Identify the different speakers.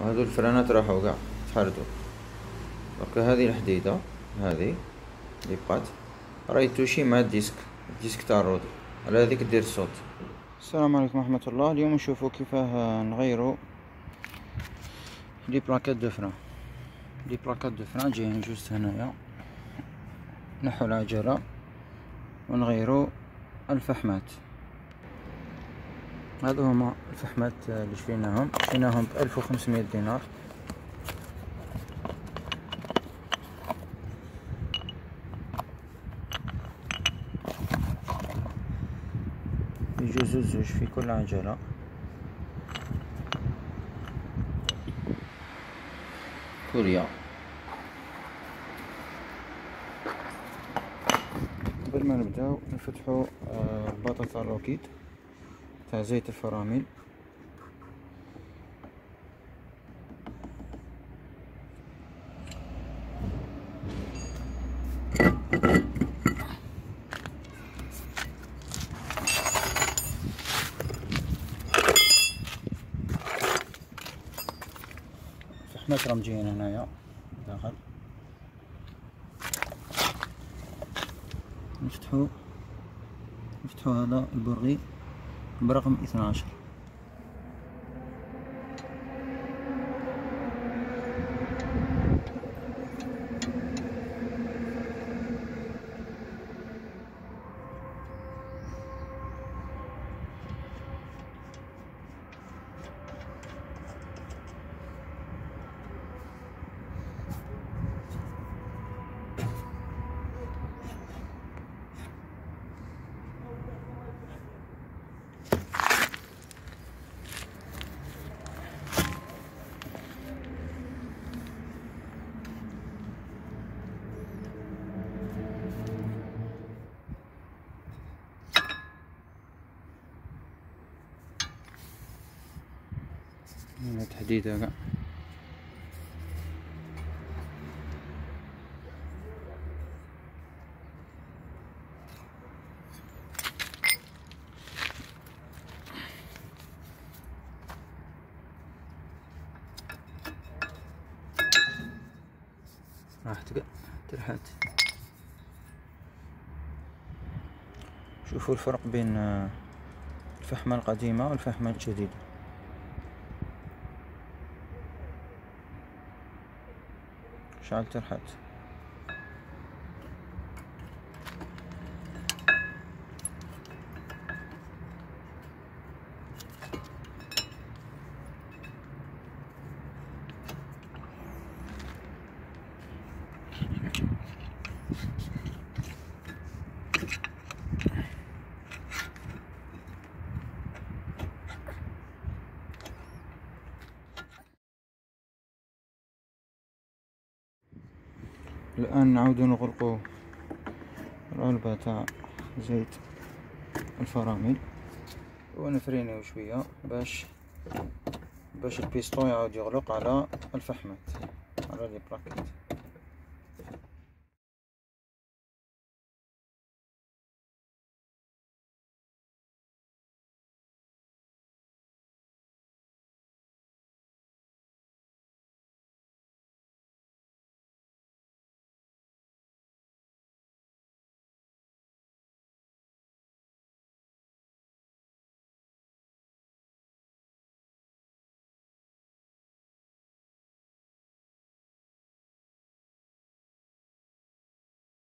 Speaker 1: وهذو الفرانات راحوا قاع تحردوا دوكا هذه الحديدة هذه les pattes راهي توشي مع ال disque ال disque تاع الرود على هذيك دير الصوت السلام عليكم ورحمة الله. اليوم نشوفوا كيفاه نغيروا les plaquettes de frein. les plaquettes de frein. جايين juste هنايا. نحو العجلة ونغيروا الفحمات. هذو هما الفحمات اللي شريناهم شريناهم بألف وخمسمية دينار. يجوز زوج في كل عجلة. كوريا. قبل ما نبداو نفتحو الباطة تاع الروكيت. تاع زيت الفرامل. فحمات راهم جايين هنايا. داخل. نفتحو. نفتحو هذا البرغي. برقم اثنا تحديد هذا. راح تقع ترحت. شوفوا الفرق بين الفحمة القديمة والفحمة الجديدة. شعل ترحت الآن نعود نغلق العلبة تاع زيت الفرامل ونفرينه شوية باش باش البيستون يعاود يغلق على الفحمات على les plaquettes